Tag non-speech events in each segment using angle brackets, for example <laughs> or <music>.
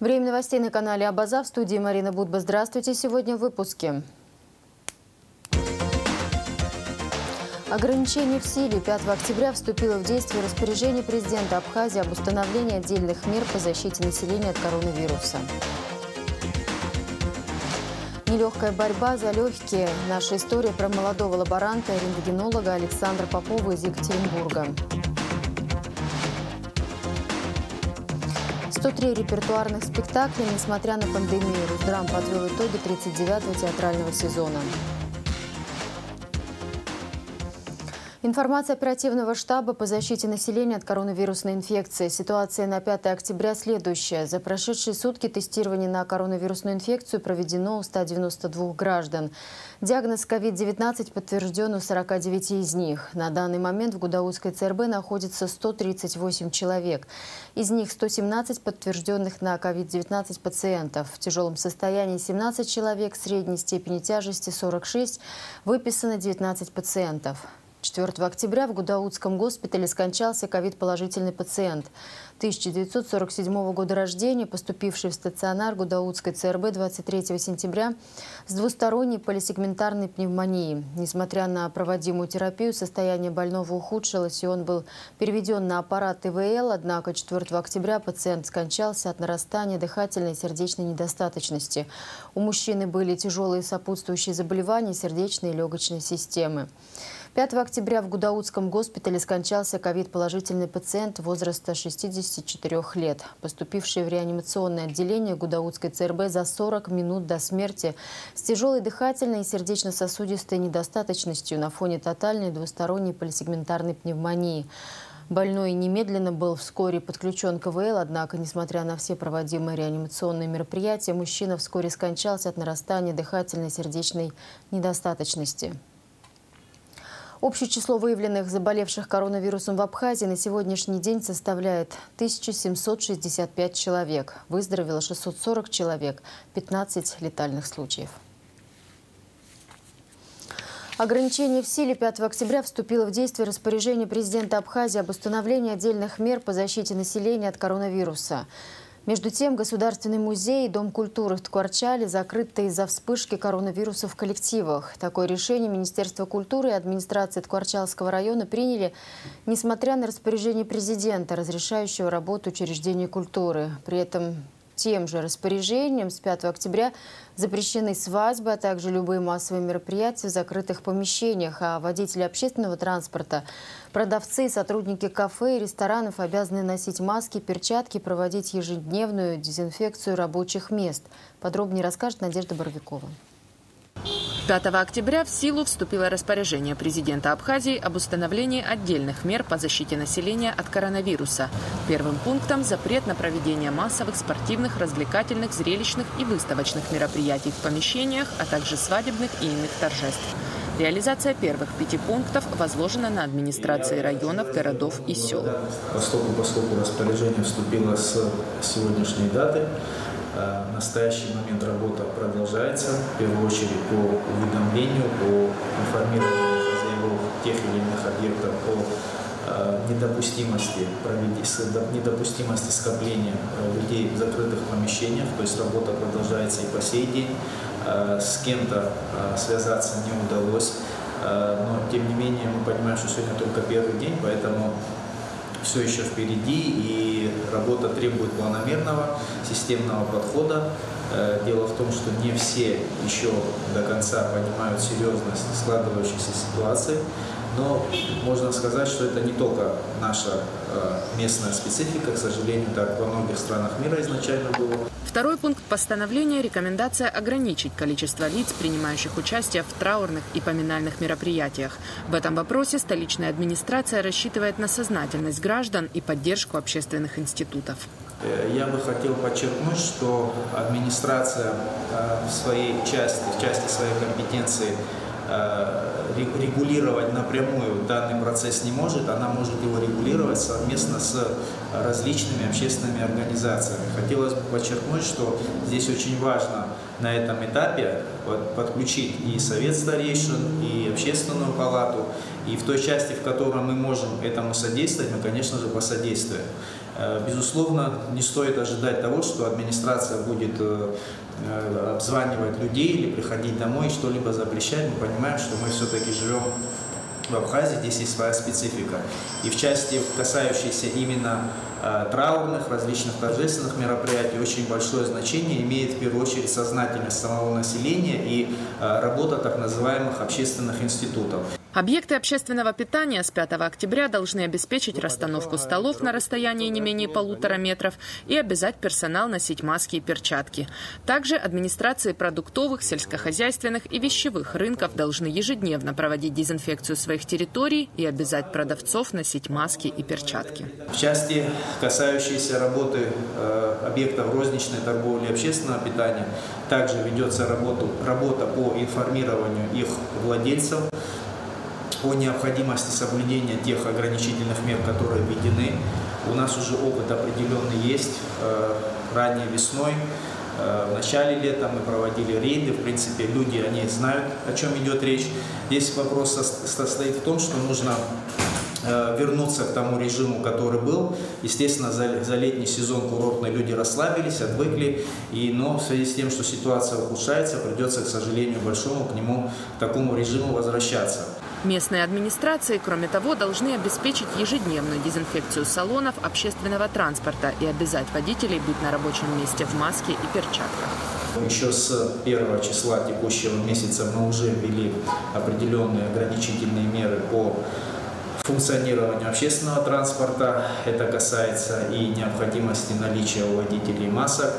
Время новостей на канале Абаза. В студии Марина Будба. Здравствуйте. Сегодня в выпуске. Ограничение в силе 5 октября вступило в действие распоряжение президента Абхазии об установлении отдельных мер по защите населения от коронавируса. Нелегкая борьба за легкие. Наша история про молодого лаборанта и рентгенолога Александра Попова из Екатеринбурга. 103 репертуарных спектакля, несмотря на пандемию. Русдрам подвел итоги 39-го театрального сезона. Информация оперативного штаба по защите населения от коронавирусной инфекции. Ситуация на 5 октября следующая. За прошедшие сутки тестирование на коронавирусную инфекцию проведено у 192 граждан. Диагноз COVID-19 подтвержден у 49 из них. На данный момент в Гудаутской ЦРБ находится 138 человек. Из них 117 подтвержденных на COVID-19 пациентов. В тяжелом состоянии 17 человек, средней степени тяжести 46, выписано 19 пациентов. 4 октября в Гудаутском госпитале скончался ковид-положительный пациент. 1947 года рождения, поступивший в стационар Гудаутской ЦРБ 23 сентября с двусторонней полисегментарной пневмонией. Несмотря на проводимую терапию, состояние больного ухудшилось, и он был переведен на аппарат ИВЛ. Однако 4 октября пациент скончался от нарастания дыхательной и сердечной недостаточности. У мужчины были тяжелые сопутствующие заболевания сердечной и легочной системы. 5 октября в Гудаутском госпитале скончался ковид-положительный пациент возраста 64 лет, поступивший в реанимационное отделение Гудаутской ЦРБ за 40 минут до смерти с тяжелой дыхательной и сердечно-сосудистой недостаточностью на фоне тотальной двусторонней полисегментарной пневмонии. Больной немедленно был вскоре подключен к КВЛ, однако, несмотря на все проводимые реанимационные мероприятия, мужчина вскоре скончался от нарастания дыхательной сердечной недостаточности. Общее число выявленных заболевших коронавирусом в Абхазии на сегодняшний день составляет 1765 человек. Выздоровело 640 человек, 15 летальных случаев. Ограничение в силе 5 октября вступило в действие распоряжение президента Абхазии об установлении отдельных мер по защите населения от коронавируса. Между тем, Государственный музей и Дом культуры в Ткварчале закрыты из-за вспышки коронавируса в коллективах. Такое решение Министерства культуры и администрации Ткварчалского района приняли, несмотря на распоряжение президента, разрешающего работу учреждений культуры. При этом тем же распоряжением с 5 октября запрещены свадьбы, а также любые массовые мероприятия в закрытых помещениях, а водители общественного транспорта, продавцы, сотрудники кафе и ресторанов обязаны носить маски, перчатки, проводить ежедневную дезинфекцию рабочих мест. Подробнее расскажет Надежда Боровикова. 5 октября в силу вступило распоряжение президента Абхазии об установлении отдельных мер по защите населения от коронавируса. Первым пунктом – запрет на проведение массовых спортивных, развлекательных, зрелищных и выставочных мероприятий в помещениях, а также свадебных и иных торжеств. Реализация первых пяти пунктов возложена на администрации районов, городов и сел. Поскольку, поскольку распоряжение вступило с сегодняшней даты, в настоящий момент работа продолжается, в первую очередь по уведомлению, по информированию хозяев тех или иных объектов по э, недопустимости, недопустимости скопления э, людей в закрытых помещениях, то есть работа продолжается и по сей день. С кем-то связаться не удалось, но тем не менее мы понимаем, что сегодня только первый день, поэтому все еще впереди, и работа требует планомерного, системного подхода. Э, дело в том, что не все еще до конца понимают серьезность складывающейся ситуации, но можно сказать, что это не только наша э, местная специфика, к сожалению, так во многих странах мира изначально было. Второй пункт постановления – рекомендация ограничить количество лиц, принимающих участие в траурных и поминальных мероприятиях. В этом вопросе столичная администрация рассчитывает на сознательность граждан и поддержку общественных институтов. Э, я бы хотел подчеркнуть, что администрация э, в своей части, в части своей компетенции регулировать напрямую данный процесс не может, она может его регулировать совместно с различными общественными организациями. Хотелось бы подчеркнуть, что здесь очень важно на этом этапе подключить и Совет старейшин, и Общественную палату, и в той части, в которой мы можем этому содействовать, мы, конечно же, посодействуем. Безусловно, не стоит ожидать того, что администрация будет обзванивать людей или приходить домой и что-либо запрещать. Мы понимаем, что мы все-таки живем в Абхазии здесь есть своя специфика. И в части, касающейся именно э, траурных, различных торжественных мероприятий, очень большое значение имеет в первую очередь сознательность самого населения и э, работа так называемых общественных институтов. Объекты общественного питания с 5 октября должны обеспечить расстановку столов на расстоянии не менее полутора метров и обязать персонал носить маски и перчатки. Также администрации продуктовых, сельскохозяйственных и вещевых рынков должны ежедневно проводить дезинфекцию своих территорий и обязать продавцов носить маски и перчатки. В части, касающейся работы э, объектов розничной торговли и общественного питания, также ведется работа по информированию их владельцев по необходимости соблюдения тех ограничительных мер, которые введены. У нас уже опыт определенный есть. Э, ранней весной, э, в начале лета мы проводили рейды. В принципе, люди, они знают, о чем идет речь. Здесь вопрос состоит в том, что нужно э, вернуться к тому режиму, который был. Естественно, за, за летний сезон курортные люди расслабились, отвыкли, и, но в связи с тем, что ситуация ухудшается, придется, к сожалению, большому к нему, к такому режиму возвращаться. Местные администрации, кроме того, должны обеспечить ежедневную дезинфекцию салонов общественного транспорта и обязать водителей быть на рабочем месте в маске и перчатках. Еще с первого числа текущего месяца мы уже ввели определенные ограничительные меры по функционированию общественного транспорта. Это касается и необходимости наличия у водителей масок,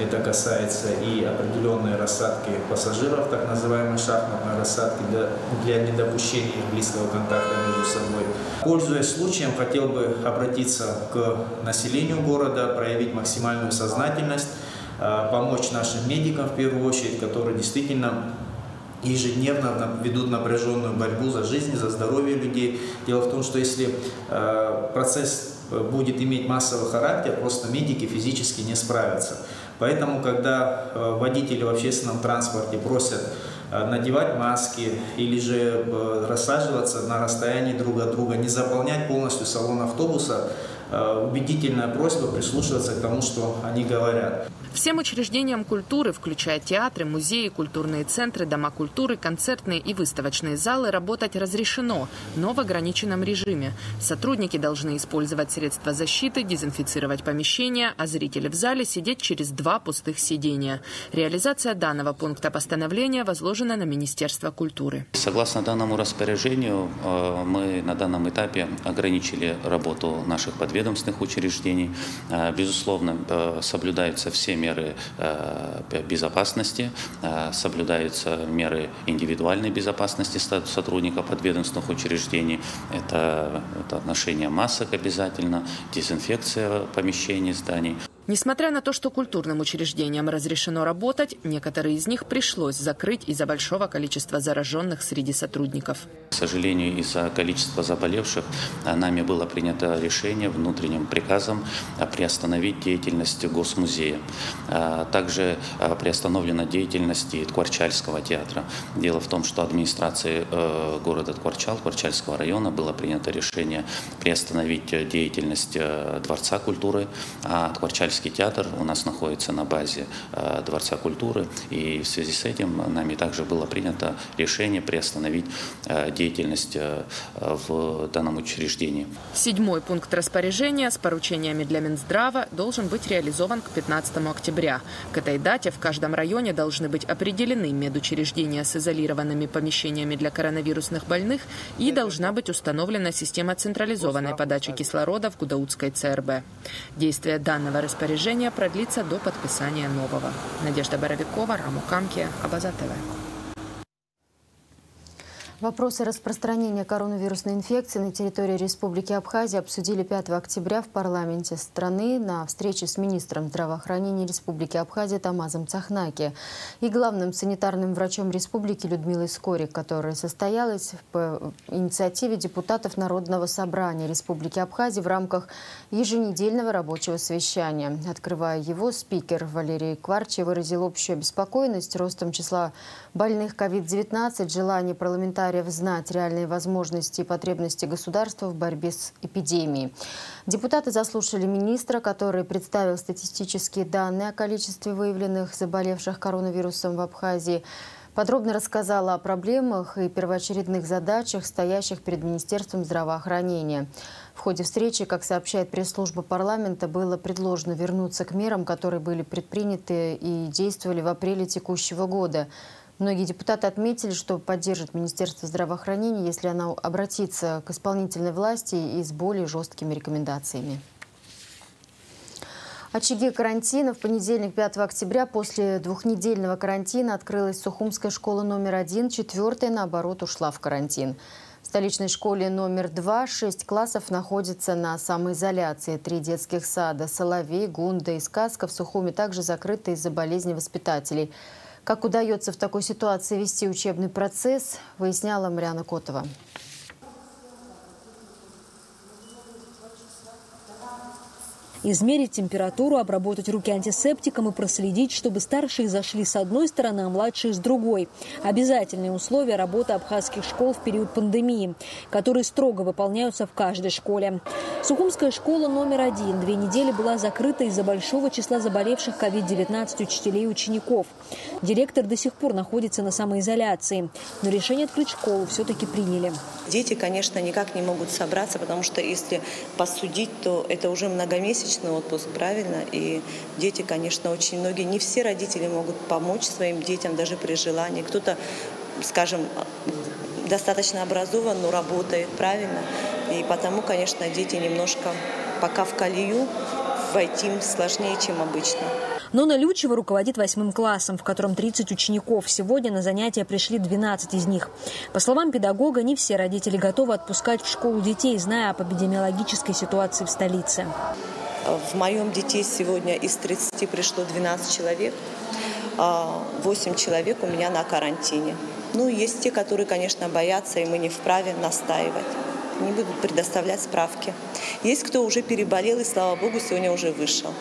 это касается и определенной рассадки пассажиров, так называемой шахматной рассадки для, для недопущения близкого контакта между собой. Пользуясь случаем, хотел бы обратиться к населению города, проявить максимальную сознательность, а, помочь нашим медикам в первую очередь, которые действительно ежедневно ведут напряженную борьбу за жизнь, за здоровье людей. Дело в том, что если э, процесс э, будет иметь массовый характер, просто медики физически не справятся. Поэтому, когда э, водители в общественном транспорте просят надевать маски или же рассаживаться на расстоянии друг от друга, не заполнять полностью салон автобуса, убедительная просьба прислушиваться к тому, что они говорят. Всем учреждениям культуры, включая театры, музеи, культурные центры, дома культуры, концертные и выставочные залы, работать разрешено, но в ограниченном режиме. Сотрудники должны использовать средства защиты, дезинфицировать помещения, а зрители в зале сидеть через два пустых сидения. Реализация данного пункта постановления возложена на Министерство культуры. Согласно данному распоряжению, э, мы на данном этапе ограничили работу наших подведомственных учреждений. Э, безусловно, э, соблюдаются все меры меры э, безопасности, э, соблюдаются меры индивидуальной безопасности сотрудников подведомственных учреждений. Это, это ношение масок обязательно, дезинфекция помещений, зданий. Несмотря на то, что культурным учреждениям разрешено работать, некоторые из них пришлось закрыть из-за большого количества зараженных среди сотрудников. К сожалению, из-за количества заболевших а, нами было принято решение внутренним приказом а, приостановить деятельность Госмузея. А, также приостановлена деятельность и Ткварчальского театра. Дело в том, что администрации э, города Ткварчал, Ткварчальского района было принято решение приостановить деятельность э, Дворца культуры, а Ткварчальский Итальянский театр у нас находится на базе э, Дворца культуры, и в связи с этим нами также было принято решение приостановить э, деятельность э, в данном учреждении. Седьмой пункт распоряжения с поручениями для Минздрава должен быть реализован к 15 октября. К этой дате в каждом районе должны быть определены медучреждения с изолированными помещениями для коронавирусных больных и должна быть установлена система централизованной подачи кислорода в Гудаутской ЦРБ. Действие данного распоряжения распоряжение продлится до подписания нового. Надежда Боровикова, Раму Камки, Абаза ТВ. Вопросы распространения коронавирусной инфекции на территории Республики Абхазия обсудили 5 октября в парламенте страны на встрече с министром здравоохранения Республики Абхазия Тамазом Цахнаки и главным санитарным врачом республики Людмилой Скорик, которая состоялась по инициативе депутатов Народного собрания Республики Абхазия в рамках еженедельного рабочего совещания. Открывая его, спикер Валерий Кварчи выразил общую обеспокоенность ростом числа больных COVID-19, желание парламентариев парламентариев знать реальные возможности и потребности государства в борьбе с эпидемией. Депутаты заслушали министра, который представил статистические данные о количестве выявленных заболевших коронавирусом в Абхазии, подробно рассказала о проблемах и первоочередных задачах, стоящих перед Министерством здравоохранения. В ходе встречи, как сообщает пресс-служба парламента, было предложено вернуться к мерам, которые были предприняты и действовали в апреле текущего года. Многие депутаты отметили, что поддержат Министерство здравоохранения, если оно обратится к исполнительной власти и с более жесткими рекомендациями. Очаги карантина в понедельник, 5 октября, после двухнедельного карантина открылась Сухумская школа номер один, четвертая, наоборот, ушла в карантин. В столичной школе номер два шесть классов находятся на самоизоляции. Три детских сада – Соловей, Гунда и Сказка в Сухуме также закрыты из-за болезни воспитателей. Как удается в такой ситуации вести учебный процесс, выясняла Мариана Котова. Измерить температуру, обработать руки антисептиком и проследить, чтобы старшие зашли с одной стороны, а младшие с другой. Обязательные условия работы абхазских школ в период пандемии, которые строго выполняются в каждой школе. Сухумская школа номер один две недели была закрыта из-за большого числа заболевших COVID-19 учителей и учеников. Директор до сих пор находится на самоизоляции, но решение открыть школу все-таки приняли. Дети, конечно, никак не могут собраться, потому что если посудить, то это уже многомесячный месячный отпуск, правильно? И дети, конечно, очень многие, не все родители могут помочь своим детям даже при желании. Кто-то, скажем, достаточно образован, но работает, правильно? И потому, конечно, дети немножко пока в колею войти им сложнее, чем обычно. Нона Лючева руководит восьмым классом, в котором 30 учеников. Сегодня на занятия пришли 12 из них. По словам педагога, не все родители готовы отпускать в школу детей, зная об эпидемиологической ситуации в столице. В моем детей сегодня из 30 пришло 12 человек. 8 а человек у меня на карантине. Ну, есть те, которые, конечно, боятся, и мы не вправе настаивать. Не будут предоставлять справки. Есть кто уже переболел, и, слава богу, сегодня уже вышел.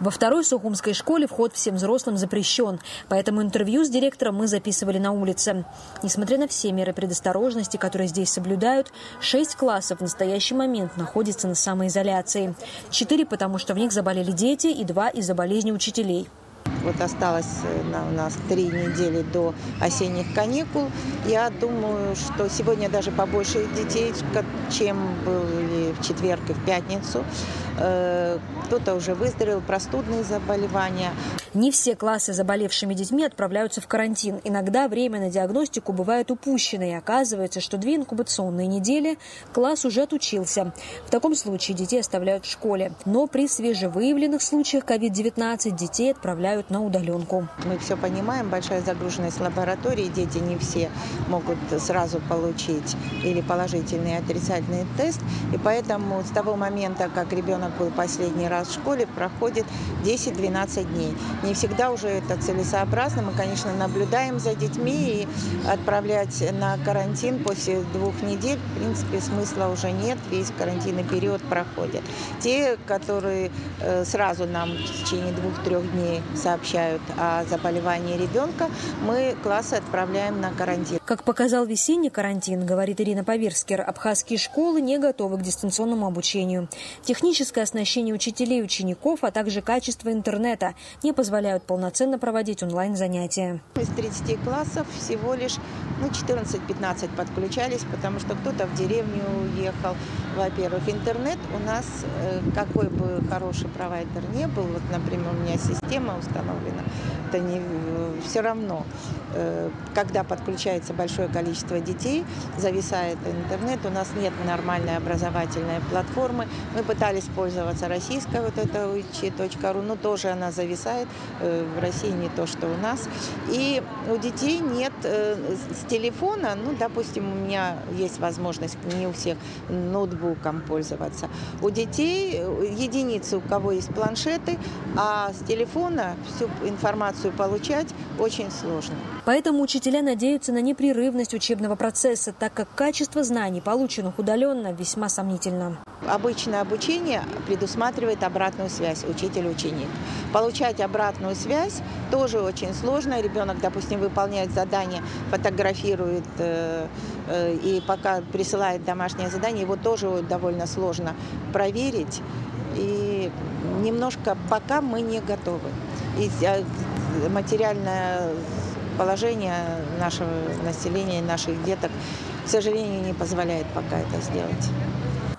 Во второй Сухумской школе вход всем взрослым запрещен, поэтому интервью с директором мы записывали на улице. Несмотря на все меры предосторожности, которые здесь соблюдают, шесть классов в настоящий момент находятся на самоизоляции. Четыре, потому что в них заболели дети, и два из-за болезни учителей. Вот осталось э, у нас три недели до осенних каникул. Я думаю, что сегодня даже побольше детей, чем были в четверг и в пятницу. Э, кто-то уже выздоровел, простудные заболевания. Не все классы заболевшими детьми отправляются в карантин. Иногда время на диагностику бывает упущено, и оказывается, что две инкубационные недели класс уже отучился. В таком случае детей оставляют в школе. Но при свежевыявленных случаях COVID-19 детей отправляют на удаленку. Мы все понимаем, большая загруженность лаборатории, дети не все могут сразу получить или положительный, и отрицательный тест. И поэтому с того момента, как ребенок был последний раз в школе, проходит 10-12 дней. Не всегда уже это целесообразно. Мы, конечно, наблюдаем за детьми и отправлять на карантин после двух недель, в принципе, смысла уже нет. Весь карантинный период проходит. Те, которые э, сразу нам в течение двух-трех дней сообщают, о заболевании ребенка, мы классы отправляем на карантин. Как показал весенний карантин, говорит Ирина Паверскер, абхазские школы не готовы к дистанционному обучению. Техническое оснащение учителей и учеников, а также качество интернета не позволяют полноценно проводить онлайн-занятия. Из 30 классов всего лишь ну, 14-15 подключались, потому что кто-то в деревню уехал. Во-первых, интернет у нас, э, какой бы хороший провайдер не был, вот, например, у меня система установлено. Это не, все равно, э, когда подключается большое количество детей, зависает интернет, у нас нет нормальной образовательной платформы. Мы пытались пользоваться российской вот это uchi.ru, но тоже она зависает. Э, в России не то, что у нас. И у детей нет э, с телефона, ну, допустим, у меня есть возможность не у всех ноутбуком пользоваться. У детей единицы, у кого есть планшеты, а с телефона всю информацию получать очень сложно. Поэтому учителя надеются на непрерывность учебного процесса, так как качество знаний, полученных удаленно, весьма сомнительно. Обычное обучение предусматривает обратную связь учитель-ученик. Получать обратную связь тоже очень сложно. Ребенок, допустим, выполняет задание, фотографирует э, э, и пока присылает домашнее задание, его тоже довольно сложно проверить. И немножко пока мы не готовы. И э, материальное положение нашего населения, наших деток, к сожалению, не позволяет пока это сделать.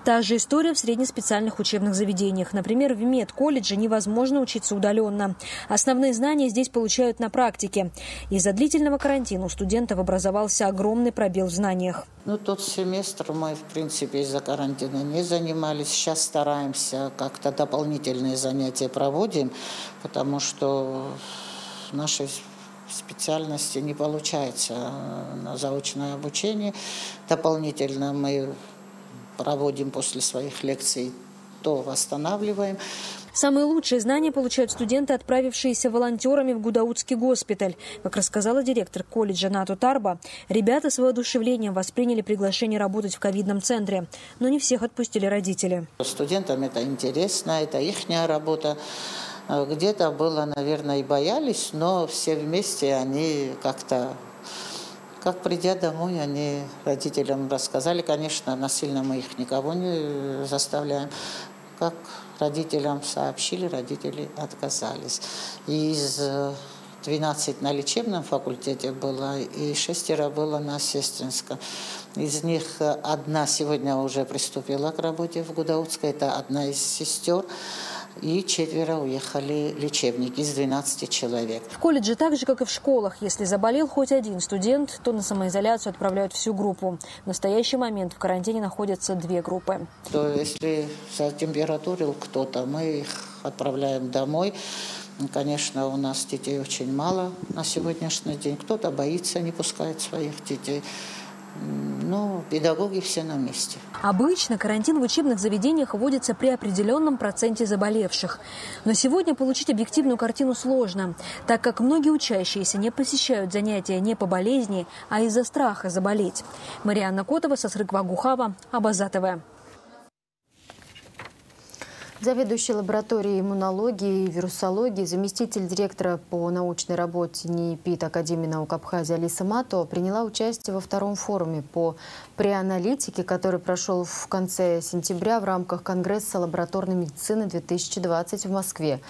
Та же история в среднеспециальных учебных заведениях. Например, в медколледже невозможно учиться удаленно. Основные знания здесь получают на практике. Из-за длительного карантина у студентов образовался огромный пробел в знаниях. Ну, тот семестр мы, в принципе, из-за карантина не занимались. Сейчас стараемся как-то дополнительные занятия проводим, потому что нашей специальности не получается на заочное обучение. Дополнительно мы проводим после своих лекций, то восстанавливаем. Самые лучшие знания получают студенты, отправившиеся волонтерами в Гудаутский госпиталь. Как рассказала директор колледжа НАТО Тарба, ребята с воодушевлением восприняли приглашение работать в ковидном центре. Но не всех отпустили родители. Студентам это интересно, это их работа. Где-то было, наверное, и боялись, но все вместе они как-то как придя домой, они родителям рассказали, конечно, насильно мы их никого не заставляем. Как родителям сообщили, родители отказались. из 12 на лечебном факультете было, и шестеро было на сестринском. Из них одна сегодня уже приступила к работе в Гудаутской, это одна из сестер и четверо уехали лечебники из 12 человек. В колледже так же, как и в школах, если заболел хоть один студент, то на самоизоляцию отправляют всю группу. В настоящий момент в карантине находятся две группы. То если затемпературил кто-то, мы их отправляем домой. Конечно, у нас детей очень мало на сегодняшний день. Кто-то боится, не пускает своих детей. Ну, педагоги все на месте. Обычно карантин в учебных заведениях вводится при определенном проценте заболевших. Но сегодня получить объективную картину сложно, так как многие учащиеся не посещают занятия не по болезни, а из-за страха заболеть. Марианна Котова, Сосрыква Гухава, Абазатова. Заведующий лабораторией иммунологии и вирусологии, заместитель директора по научной работе НИИПИТ Академии наук Абхазии Алиса Матова приняла участие во втором форуме по преаналитике, который прошел в конце сентября в рамках Конгресса лабораторной медицины 2020 в Москве.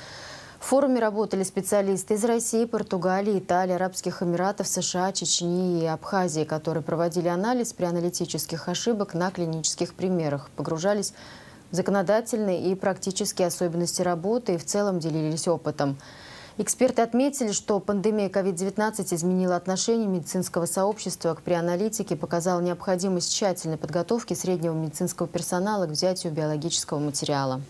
В форуме работали специалисты из России, Португалии, Италии, Арабских Эмиратов, США, Чечни и Абхазии, которые проводили анализ преаналитических ошибок на клинических примерах, погружались законодательные и практические особенности работы и в целом делились опытом. Эксперты отметили, что пандемия COVID-19 изменила отношение медицинского сообщества к преаналитике, показала необходимость тщательной подготовки среднего медицинского персонала к взятию биологического материала.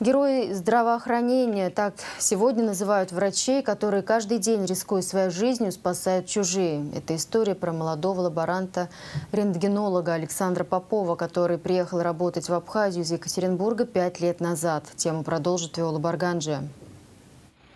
Герои здравоохранения, так сегодня называют врачей, которые каждый день, рискуя своей жизнью, спасают чужие. Это история про молодого лаборанта-рентгенолога Александра Попова, который приехал работать в Абхазию из Екатеринбурга пять лет назад. Тему продолжит Виола Барганджия.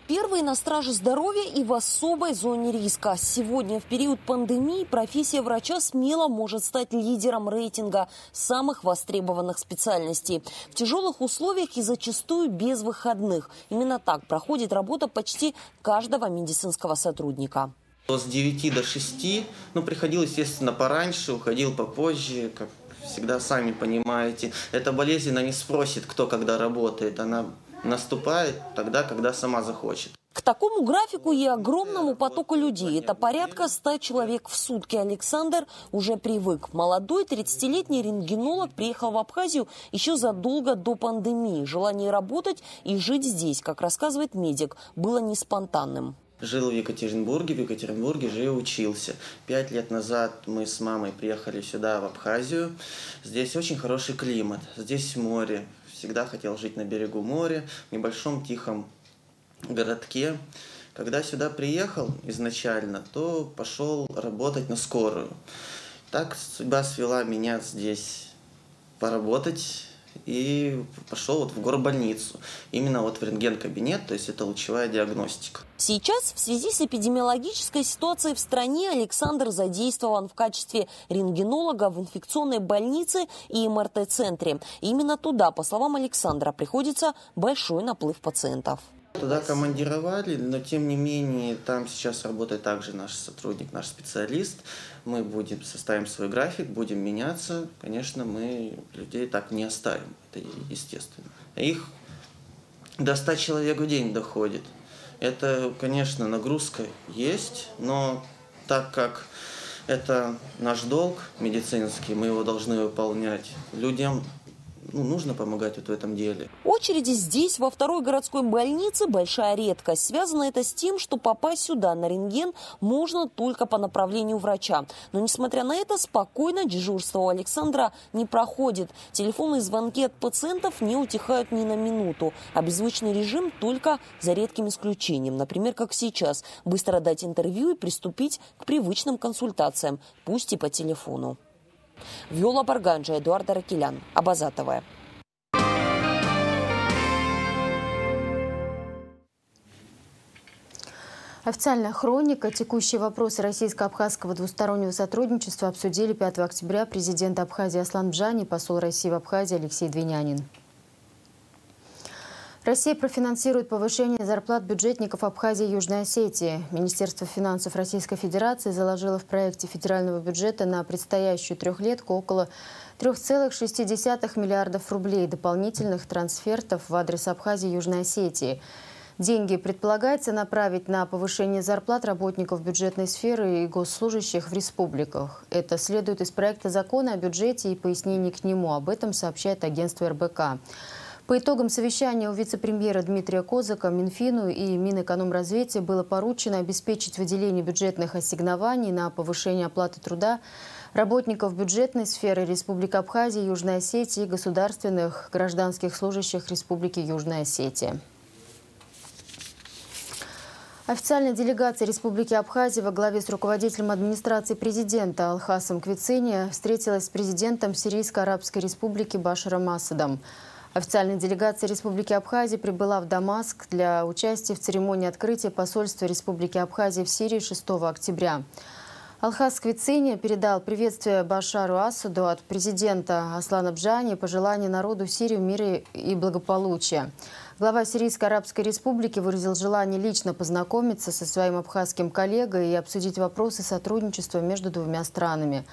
Первые на страже здоровья и в особой зоне риска. Сегодня в период пандемии профессия врача смело может стать лидером рейтинга самых востребованных специальностей. В тяжелых условиях и зачастую без выходных. Именно так проходит работа почти каждого медицинского сотрудника. С 9 до 6, ну, приходил, естественно, пораньше, уходил попозже, как всегда сами понимаете. Эта болезнь, она не спросит, кто когда работает, она наступает тогда, когда сама захочет. К такому графику и огромному потоку людей, это порядка 100 человек в сутки, Александр уже привык. Молодой 30-летний рентгенолог приехал в Абхазию еще задолго до пандемии. Желание работать и жить здесь, как рассказывает медик, было не спонтанным. Жил в Екатеринбурге, в Екатеринбурге же и учился. Пять лет назад мы с мамой приехали сюда, в Абхазию. Здесь очень хороший климат, здесь море, всегда хотел жить на берегу моря, в небольшом тихом городке. Когда сюда приехал изначально, то пошел работать на скорую. Так судьба свела меня здесь поработать и пошел вот в горбольницу. Именно вот в рентген-кабинет, то есть это лучевая диагностика. Сейчас в связи с эпидемиологической ситуацией в стране Александр задействован в качестве рентгенолога в инфекционной больнице и МРТ-центре. Именно туда, по словам Александра, приходится большой наплыв пациентов. Туда командировали, но тем не менее там сейчас работает также наш сотрудник, наш специалист. Мы будем составим свой график, будем меняться. Конечно, мы людей так не оставим, это естественно. Их до 100 человек в день доходит. Это, конечно, нагрузка есть, но так как это наш долг медицинский, мы его должны выполнять. Людям ну, нужно помогать вот в этом деле. Очереди здесь, во второй городской больнице, большая редкость. Связано это с тем, что попасть сюда на рентген можно только по направлению врача. Но, несмотря на это, спокойно дежурство у Александра не проходит. Телефонные звонки от пациентов не утихают ни на минуту. А беззвучный режим только за редким исключением. Например, как сейчас. Быстро дать интервью и приступить к привычным консультациям, пусть и по телефону. Виола Барганджа, Эдуард Ракелян. Абазатовая. Официальная хроника. Текущие вопросы российско-абхазского двустороннего сотрудничества обсудили 5 октября президент Абхазии Аслан Бжани и посол России в Абхазии Алексей Двинянин. Россия профинансирует повышение зарплат бюджетников Абхазии и Южной Осетии. Министерство финансов Российской Федерации заложило в проекте федерального бюджета на предстоящую трехлетку около 3,6 миллиардов рублей дополнительных трансфертов в адрес Абхазии и Южной Осетии. Деньги предполагается направить на повышение зарплат работников бюджетной сферы и госслужащих в республиках. Это следует из проекта закона о бюджете и пояснений к нему. Об этом сообщает агентство РБК. По итогам совещания у вице-премьера Дмитрия Козака Минфину и Минэкономразвития было поручено обеспечить выделение бюджетных ассигнований на повышение оплаты труда работников бюджетной сферы Республики Абхазия, Южной Осетии и государственных гражданских служащих Республики Южная Осетия. Официальная делегация Республики Абхазия во главе с руководителем администрации президента Алхасом Квицини встретилась с президентом Сирийской Арабской Республики Башаром Асадом. Официальная делегация Республики Абхазия прибыла в Дамаск для участия в церемонии открытия посольства Республики Абхазия в Сирии 6 октября. Алхаз Квицини передал приветствие Башару Асаду от президента Аслана Бжани и пожелания народу Сирии мира и благополучия. Глава Сирийской Арабской Республики выразил желание лично познакомиться со своим абхазским коллегой и обсудить вопросы сотрудничества между двумя странами.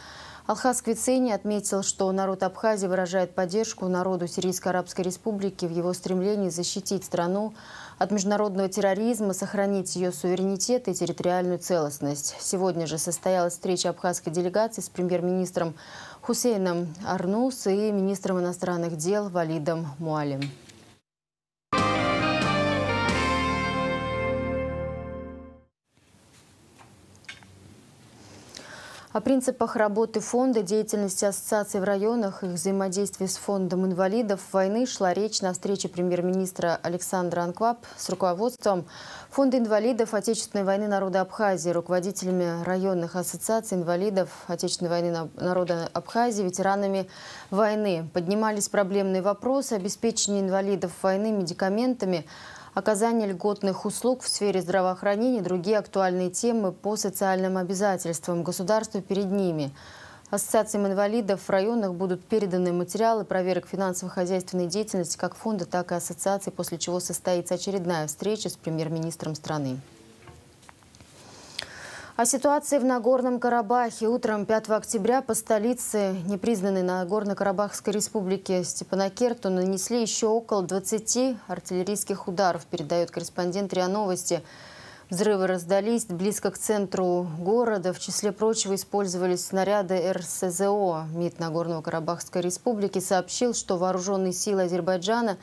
Алхаз Квицени отметил, что народ Абхазии выражает поддержку народу Сирийской Арабской Республики в его стремлении защитить страну от международного терроризма, сохранить ее суверенитет и территориальную целостность. Сегодня же состоялась встреча абхазской делегации с премьер-министром Хусейном Арнус и министром иностранных дел Валидом Муалем. О принципах работы фонда, деятельности ассоциаций в районах, их взаимодействии с фондом инвалидов войны шла речь на встрече премьер-министра Александра Анквап с руководством Фонда инвалидов Отечественной войны народа Абхазии, руководителями районных ассоциаций инвалидов Отечественной войны народа Абхазии, ветеранами войны. Поднимались проблемные вопросы обеспечения инвалидов войны медикаментами, оказание льготных услуг в сфере здравоохранения другие актуальные темы по социальным обязательствам государства перед ними. Ассоциациям инвалидов в районах будут переданы материалы проверок финансово-хозяйственной деятельности как фонда, так и ассоциаций, после чего состоится очередная встреча с премьер-министром страны. О ситуации в Нагорном Карабахе. Утром 5 октября по столице непризнанной Нагорно-Карабахской республики Степанакерту нанесли еще около 20 артиллерийских ударов, передает корреспондент РИА Новости. Взрывы раздались близко к центру города. В числе прочего использовались снаряды РСЗО. МИД Нагорного Карабахской республики сообщил, что вооруженные силы Азербайджана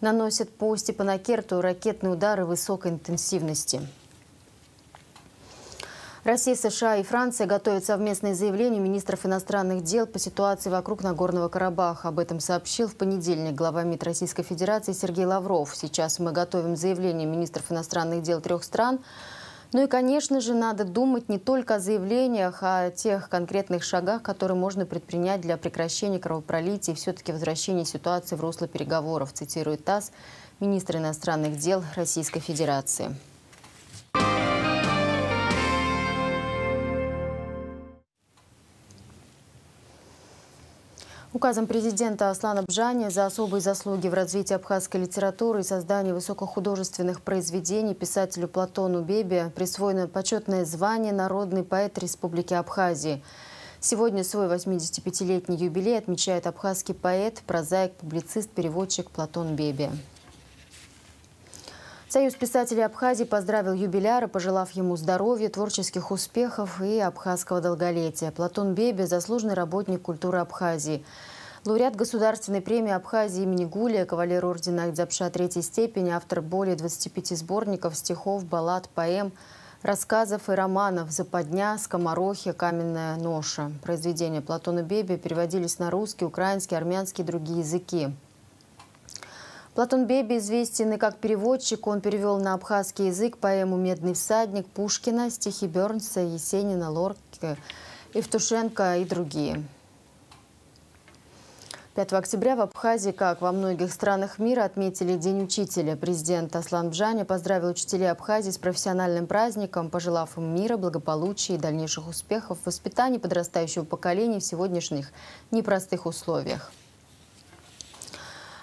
наносят по Степанакерту ракетные удары высокой интенсивности. Россия, США и Франция готовят совместное заявление министров иностранных дел по ситуации вокруг Нагорного Карабаха. Об этом сообщил в понедельник глава МИД Российской Федерации Сергей Лавров. Сейчас мы готовим заявление министров иностранных дел трех стран Ну и, конечно же, надо думать не только о заявлениях, а о тех конкретных шагах, которые можно предпринять для прекращения кровопролития и все-таки возвращения ситуации в русло переговоров, цитирует ТАСС министр иностранных дел Российской Федерации. Указом президента Аслана Бжани за особые заслуги в развитии абхазской литературы и создании высокохудожественных произведений писателю Платону Бебе присвоено почетное звание «Народный поэт Республики Абхазии». Сегодня свой 85-летний юбилей отмечает абхазский поэт, прозаик, публицист, переводчик Платон Бебе. Союз писателей Абхазии поздравил юбиляра, пожелав ему здоровья, творческих успехов и абхазского долголетия. Платон Бебе – заслуженный работник культуры Абхазии. Лауреат Государственной премии Абхазии имени Гулия, кавалер ордена Акдзапша третьей степени, автор более 25 сборников стихов, баллад, поэм, рассказов и романов «Западня», «Скоморохи», «Каменная ноша». Произведения Платона Бебе переводились на русский, украинский, армянский и другие языки. Платон Беби известен и как переводчик. Он перевел на абхазский язык поэму «Медный всадник» Пушкина, стихи Бернса, Есенина, Лорки, Евтушенко и другие. 5 октября в Абхазии, как во многих странах мира, отметили День учителя. Президент Аслан Бжани поздравил учителей Абхазии с профессиональным праздником, пожелав им мира, благополучия и дальнейших успехов в воспитании подрастающего поколения в сегодняшних непростых условиях.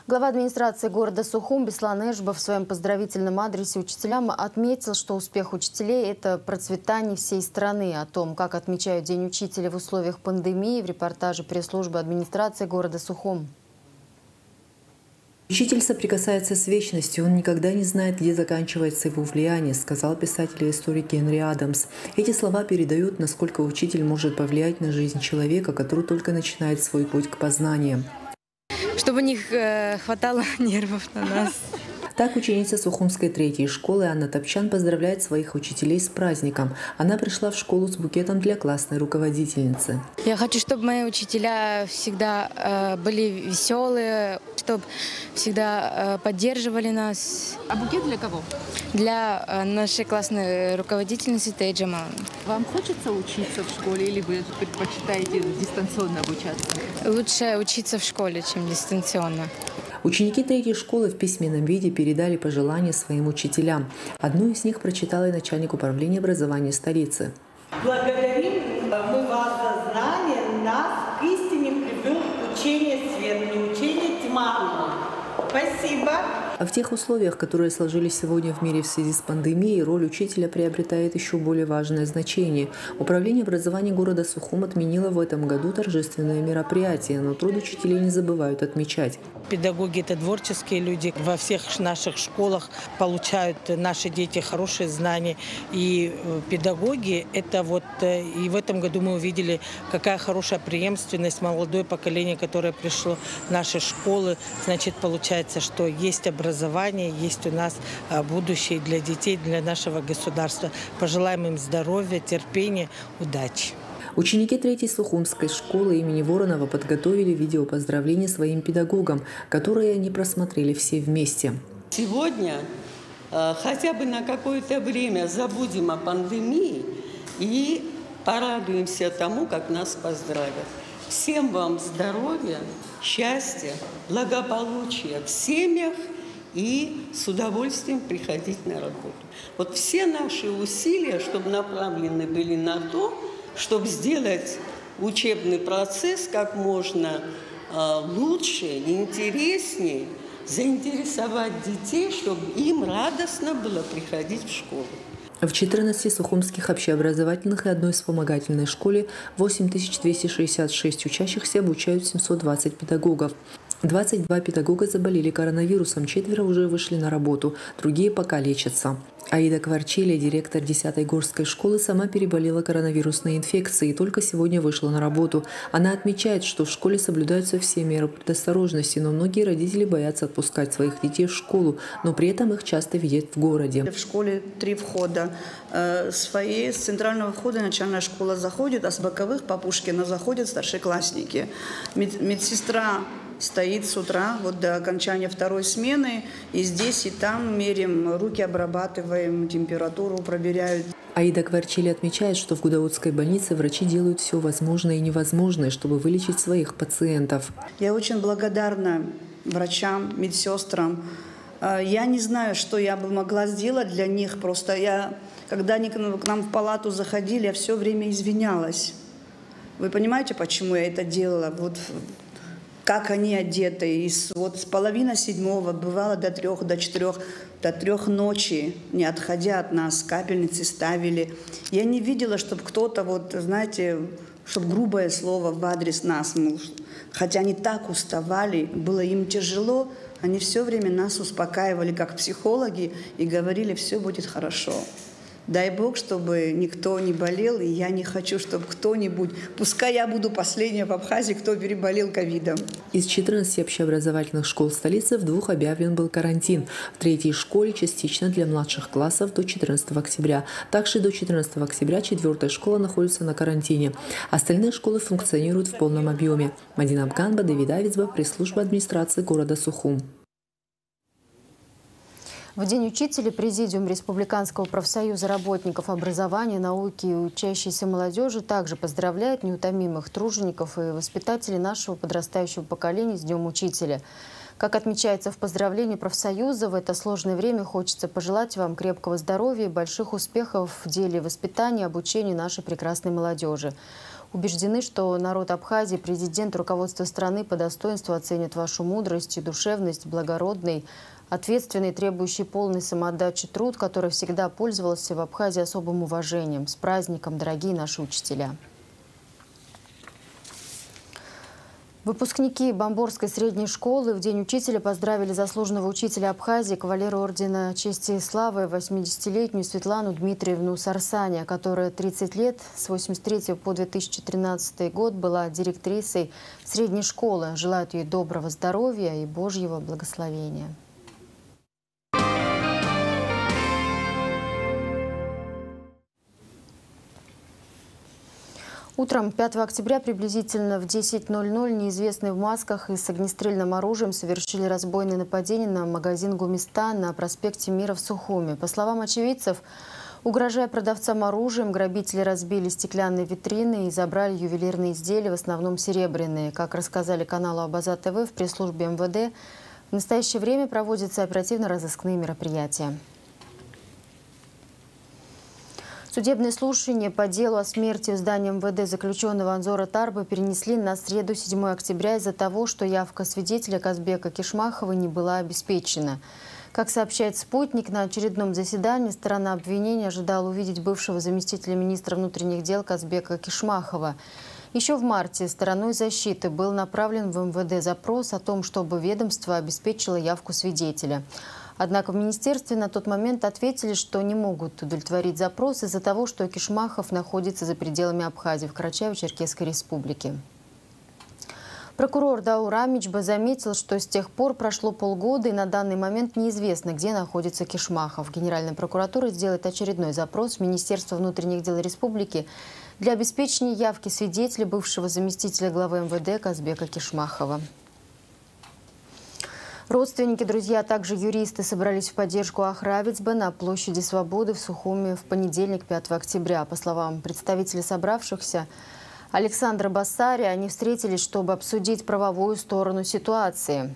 Глава администрации города Сухум Беслан Эшба в своем поздравительном адресе учителям отметил, что успех учителей – это процветание всей страны. О том, как отмечают День учителя в условиях пандемии, в репортаже пресс-службы администрации города Сухум. Учитель соприкасается с вечностью, он никогда не знает, где заканчивается его влияние, сказал писатель и историк Генри Адамс. Эти слова передают, насколько учитель может повлиять на жизнь человека, который только начинает свой путь к познаниям чтобы у них э, хватало <laughs> нервов на нас. Так ученица Сухумской третьей школы Анна Топчан поздравляет своих учителей с праздником. Она пришла в школу с букетом для классной руководительницы. Я хочу, чтобы мои учителя всегда э, были веселые, чтобы всегда э, поддерживали нас. А букет для кого? Для э, нашей классной руководительницы Тейджама. Вам хочется учиться в школе или вы предпочитаете дистанционно обучаться? Лучше учиться в школе, чем дистанционно. Ученики третьей школы в письменном виде передали пожелания своим учителям. Одну из них прочитала и начальник управления образования столицы. Благодарим мы вас за знание, нас к истине привел учение свет, не учение тьма. Спасибо. А в тех условиях, которые сложились сегодня в мире в связи с пандемией, роль учителя приобретает еще более важное значение. Управление образования города Сухум отменило в этом году торжественное мероприятие, но труд учителей не забывают отмечать. Педагоги – это творческие люди. Во всех наших школах получают наши дети хорошие знания. И э, педагоги – это вот… Э, и в этом году мы увидели, какая хорошая преемственность, молодое поколение, которое пришло в наши школы. Значит, получается, что есть образование, есть у нас а, будущее для детей, для нашего государства. Пожелаем им здоровья, терпения, удачи. Ученики третьей Сухумской школы имени Воронова подготовили видео поздравления своим педагогам, которые они просмотрели все вместе. Сегодня э, хотя бы на какое-то время забудем о пандемии и порадуемся тому, как нас поздравят. Всем вам здоровья, счастья, благополучия в семьях и с удовольствием приходить на работу. Вот все наши усилия, чтобы направлены были на то, чтобы сделать учебный процесс как можно а, лучше, интереснее, заинтересовать детей, чтобы им радостно было приходить в школу. В 14 сухумских общеобразовательных и одной вспомогательной школе 8266 учащихся обучают 720 педагогов. 22 педагога заболели коронавирусом, четверо уже вышли на работу, другие пока лечатся. Аида Кварчелия, директор 10-й горской школы, сама переболела коронавирусной инфекцией и только сегодня вышла на работу. Она отмечает, что в школе соблюдаются все меры предосторожности, но многие родители боятся отпускать своих детей в школу, но при этом их часто видят в городе. В школе три входа. Э, свои с центрального входа начальная школа заходит, а с боковых по Пушкина заходят старшеклассники. Медсестра стоит с утра вот до окончания второй смены. И здесь, и там мерим, руки обрабатываем, температуру проверяют. Аида Кварчили отмечает, что в Гудаутской больнице врачи делают все возможное и невозможное, чтобы вылечить своих пациентов. Я очень благодарна врачам, медсестрам. А, я не знаю, что я бы могла сделать для них. Просто я, когда они к нам в палату заходили, я все время извинялась. Вы понимаете, почему я это делала? Вот как они одеты. И с, вот с половины седьмого, бывало до трех, до четырех, до трех ночи, не отходя от нас, капельницы ставили. Я не видела, чтобы кто-то, вот, знаете, чтобы грубое слово в адрес нас, хотя они так уставали, было им тяжело, они все время нас успокаивали как психологи и говорили, все будет хорошо. Дай Бог, чтобы никто не болел, и я не хочу, чтобы кто-нибудь, пускай я буду последняя в Абхазии, кто переболел ковидом. Из 14 общеобразовательных школ столицы в двух объявлен был карантин. В третьей школе частично для младших классов до 14 октября. Также до 14 октября четвертая школа находится на карантине. Остальные школы функционируют в полном объеме. Мадина Абганба, Давид Авицба, пресс-служба администрации города Сухум. В День учителя Президиум Республиканского профсоюза работников образования, науки и учащейся молодежи также поздравляет неутомимых тружеников и воспитателей нашего подрастающего поколения с Днем учителя. Как отмечается в поздравлении профсоюза, в это сложное время хочется пожелать вам крепкого здоровья и больших успехов в деле воспитания и обучения нашей прекрасной молодежи. Убеждены, что народ Абхазии, президент, руководство страны по достоинству оценят вашу мудрость и душевность, благородный, Ответственный, требующий полной самоотдачи труд, который всегда пользовался в Абхазии особым уважением. С праздником, дорогие наши учителя! Выпускники Бомборской средней школы в День учителя поздравили заслуженного учителя Абхазии, кавалера ордена чести и славы, 80-летнюю Светлану Дмитриевну Сарсаня, которая 30 лет, с 83 по 2013 год, была директрисой средней школы. Желают ей доброго здоровья и Божьего благословения. Утром 5 октября приблизительно в 10.00 неизвестные в масках и с огнестрельным оружием совершили разбойное нападение на магазин «Гумистан» на проспекте Мира в Сухуме. По словам очевидцев, угрожая продавцам оружием, грабители разбили стеклянные витрины и забрали ювелирные изделия, в основном серебряные. Как рассказали каналу Абаза ТВ в пресс-службе МВД, в настоящее время проводятся оперативно-розыскные мероприятия. Судебное слушание по делу о смерти в здании МВД заключенного Анзора Тарба перенесли на среду 7 октября из-за того, что явка свидетеля Казбека Кишмахова не была обеспечена. Как сообщает «Спутник», на очередном заседании сторона обвинения ожидала увидеть бывшего заместителя министра внутренних дел Казбека Кишмахова. Еще в марте стороной защиты был направлен в МВД запрос о том, чтобы ведомство обеспечило явку свидетеля. Однако в министерстве на тот момент ответили, что не могут удовлетворить запрос из-за того, что Кишмахов находится за пределами Абхазии в Карачаево-Черкесской республике. Прокурор Даур Амичба заметил, что с тех пор прошло полгода и на данный момент неизвестно, где находится Кишмахов. Генеральная прокуратура сделает очередной запрос в Министерство внутренних дел республики для обеспечения явки свидетеля бывшего заместителя главы МВД Казбека Кишмахова. Родственники, друзья, а также юристы собрались в поддержку Ахравицба на площади Свободы в Сухуме в понедельник, 5 октября. По словам представителей собравшихся, Александра Басари, они встретились, чтобы обсудить правовую сторону ситуации.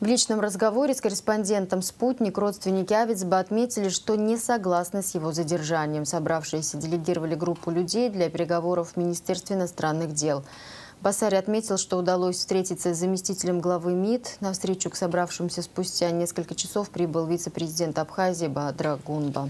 В личном разговоре с корреспондентом «Спутник» родственники Авицба отметили, что не согласны с его задержанием. Собравшиеся делегировали группу людей для переговоров в Министерстве иностранных дел. Басари отметил, что удалось встретиться с заместителем главы МИД. На встречу к собравшимся спустя несколько часов прибыл вице-президент Абхазии Бадра Гунба.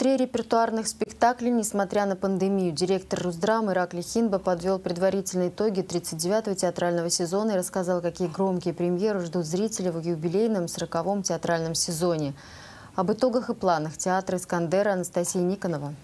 Три репертуарных спектаклей, несмотря на пандемию. Директор Руздрамы Иракли Хинба подвел предварительные итоги 39-го театрального сезона и рассказал, какие громкие премьеры ждут зрителей в юбилейном 40-м театральном сезоне. Об итогах и планах театра «Искандера» Анастасия Никонова.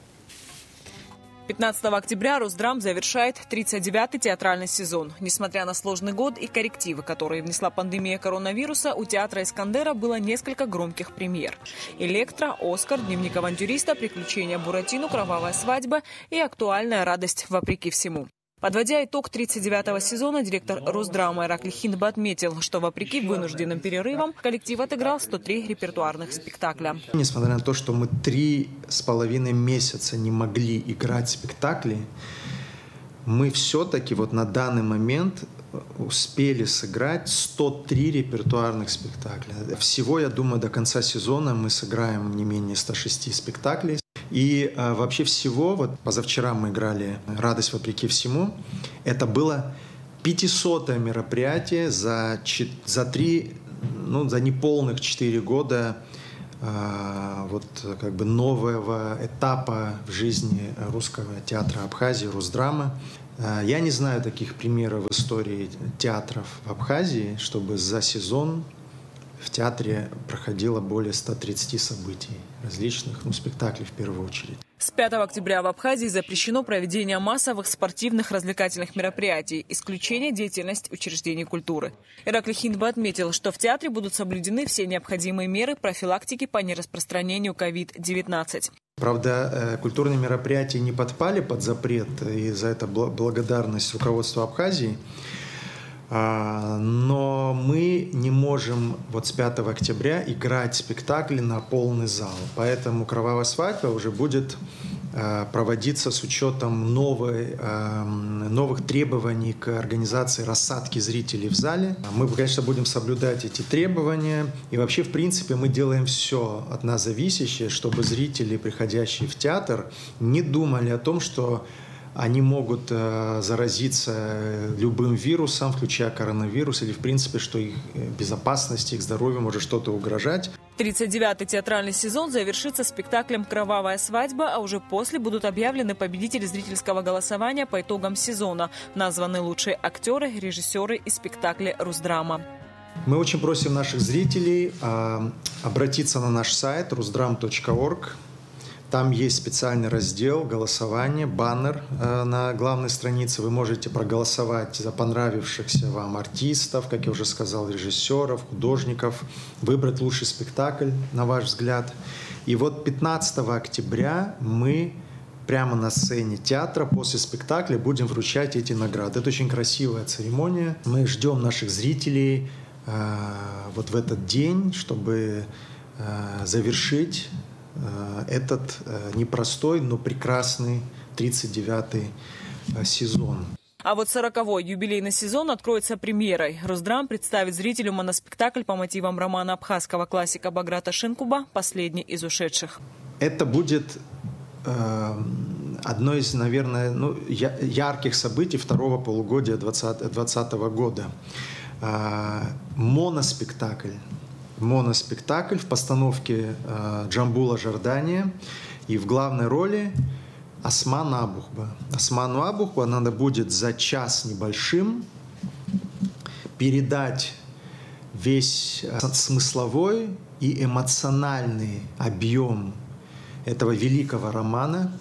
15 октября Росдрам завершает 39-й театральный сезон. Несмотря на сложный год и коррективы, которые внесла пандемия коронавируса, у театра Искандера было несколько громких премьер. «Электро», «Оскар», «Дневник авантюриста», «Приключения Буратино», «Кровавая свадьба» и «Актуальная радость вопреки всему». Подводя итог 39-го сезона, директор Росдрамы Иракли Хиндба отметил, что вопреки вынужденным перерывам коллектив отыграл 103 репертуарных спектакля. Несмотря на то, что мы три с половиной месяца не могли играть спектакли, мы все-таки вот на данный момент успели сыграть 103 репертуарных спектакля. Всего, я думаю, до конца сезона мы сыграем не менее 106 спектаклей. И э, вообще всего, вот позавчера мы играли «Радость вопреки всему». Это было 500 мероприятие за, за три, ну, за неполных 4 года э, вот как бы нового этапа в жизни русского театра Абхазии, Русдрамы. Э, я не знаю таких примеров в истории театров в Абхазии, чтобы за сезон в театре проходило более 130 событий различных, ну, спектаклей в первую очередь. С 5 октября в Абхазии запрещено проведение массовых спортивных развлекательных мероприятий, исключение деятельность учреждений культуры. Иракли Хиндба отметил, что в театре будут соблюдены все необходимые меры профилактики по нераспространению COVID-19. Правда, э, культурные мероприятия не подпали под запрет, и за это благодарность руководству Абхазии. А, но мы не можем вот с 5 октября играть спектакли на полный зал. Поэтому «Кровавая свадьба» уже будет а, проводиться с учетом новой, а, новых требований к организации рассадки зрителей в зале. Мы, конечно, будем соблюдать эти требования. И вообще, в принципе, мы делаем все от нас зависящее, чтобы зрители, приходящие в театр, не думали о том, что они могут э, заразиться любым вирусом, включая коронавирус, или в принципе, что их э, безопасности, их здоровью может что-то угрожать. 39-й театральный сезон завершится спектаклем «Кровавая свадьба», а уже после будут объявлены победители зрительского голосования по итогам сезона. Названы лучшие актеры, режиссеры и спектакли «Русдрама». Мы очень просим наших зрителей э, обратиться на наш сайт rusdram.org, там есть специальный раздел голосование, баннер э, на главной странице. Вы можете проголосовать за понравившихся вам артистов, как я уже сказал, режиссеров, художников, выбрать лучший спектакль, на ваш взгляд. И вот 15 октября мы прямо на сцене театра после спектакля будем вручать эти награды. Это очень красивая церемония. Мы ждем наших зрителей э, вот в этот день, чтобы э, завершить этот э, непростой, но прекрасный 39-й э, сезон. А вот 40-й юбилейный сезон откроется премьерой. Росдрам представит зрителю моноспектакль по мотивам романа абхазского классика Баграта Шинкуба «Последний из ушедших». Это будет э, одно из, наверное, ну, я, ярких событий второго полугодия 2020 года. Э, моноспектакль моноспектакль в постановке э, Джамбула Жордания. И в главной роли Осман Абухба. Осману Абухба надо будет за час небольшим передать весь э, смысловой и эмоциональный объем этого великого романа.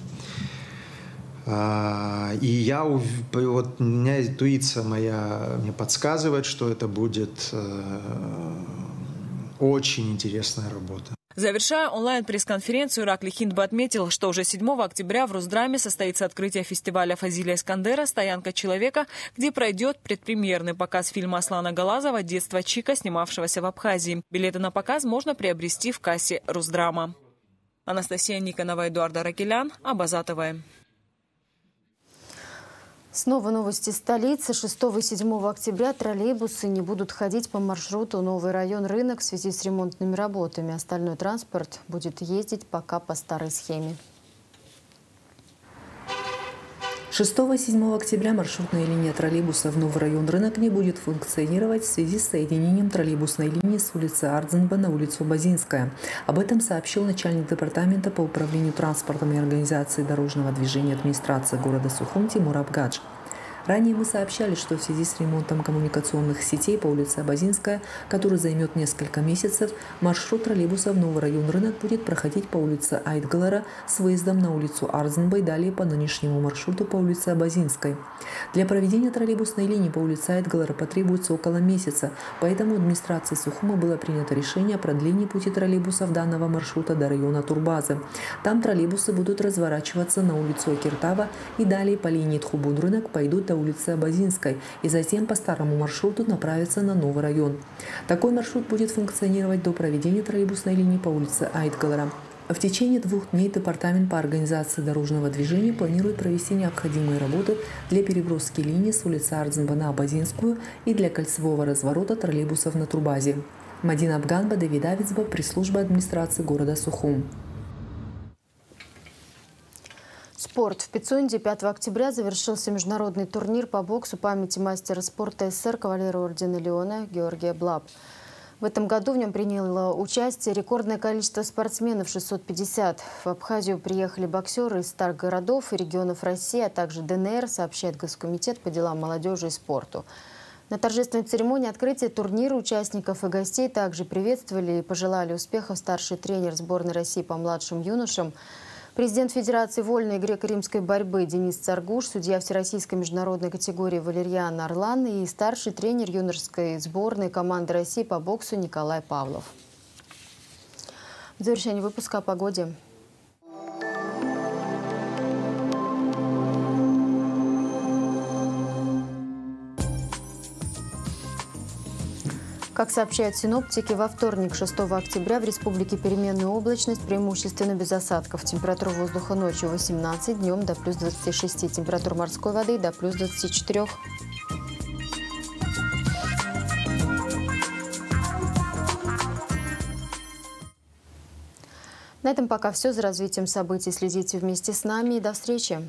А, и я, вот у меня интуиция моя мне подсказывает, что это будет э, очень интересная работа. Завершая онлайн-пресс-конференцию, Ракли Хиндба отметил, что уже 7 октября в Росдраме состоится открытие фестиваля Фазилия Искандера «Стоянка человека», где пройдет предпремьерный показ фильма Аслана Галазова «Детство Чика», снимавшегося в Абхазии. Билеты на показ можно приобрести в кассе Росдрама. Анастасия Никонова, Эдуарда Ракелян, Абазатовая. Снова новости столицы. 6 и 7 октября троллейбусы не будут ходить по маршруту «Новый район рынок» в связи с ремонтными работами. Остальной транспорт будет ездить пока по старой схеме. 6 и 7 октября маршрутная линия троллейбуса в Новый район рынок не будет функционировать в связи с соединением троллейбусной линии с улицы Ардзенба на улицу Базинская. Об этом сообщил начальник департамента по управлению транспортом и организации дорожного движения администрации города Сухум Тимур Абгадж. Ранее мы сообщали, что в связи с ремонтом коммуникационных сетей по улице Абазинская, который займет несколько месяцев, маршрут троллейбуса в новый район рынок будет проходить по улице Айтгалара с выездом на улицу Арзенбай, далее по нынешнему маршруту по улице Абазинской. Для проведения троллейбусной линии по улице Айтгалара потребуется около месяца, поэтому администрацией Сухума было принято решение о продлении пути троллейбусов данного маршрута до района Турбазы. Там троллейбусы будут разворачиваться на улицу Акиртава и далее по линии Тхубуд-рынок пойдут до улицы Абазинской и затем по старому маршруту направятся на новый район. Такой маршрут будет функционировать до проведения троллейбусной линии по улице Айтгалара. В течение двух дней Департамент по организации дорожного движения планирует провести необходимые работы для переброски линии с улицы Ардзинба на Абазинскую и для кольцевого разворота троллейбусов на Турбазе. Мадина Абганба, Давид Авицба, пресс-служба администрации города Сухум. Спорт. В Пицунде 5 октября завершился международный турнир по боксу памяти мастера спорта СССР кавалера ордена Леона Георгия Блаб. В этом году в нем приняло участие рекордное количество спортсменов – 650. В Абхазию приехали боксеры из старых городов и регионов России, а также ДНР, сообщает Госкомитет по делам молодежи и спорту. На торжественной церемонии открытия турнира участников и гостей также приветствовали и пожелали успехов старший тренер сборной России по младшим юношам – Президент Федерации вольной греко-римской борьбы Денис Царгуш, судья Всероссийской международной категории Валерьян Орлан и старший тренер юношеской сборной команды России по боксу Николай Павлов. В завершении выпуска о погоде. Как сообщают синоптики, во вторник, 6 октября, в республике переменная облачность, преимущественно без осадков. Температура воздуха ночью 18, днем до плюс 26. Температура морской воды до плюс 24. На этом пока все. За развитием событий следите вместе с нами и до встречи.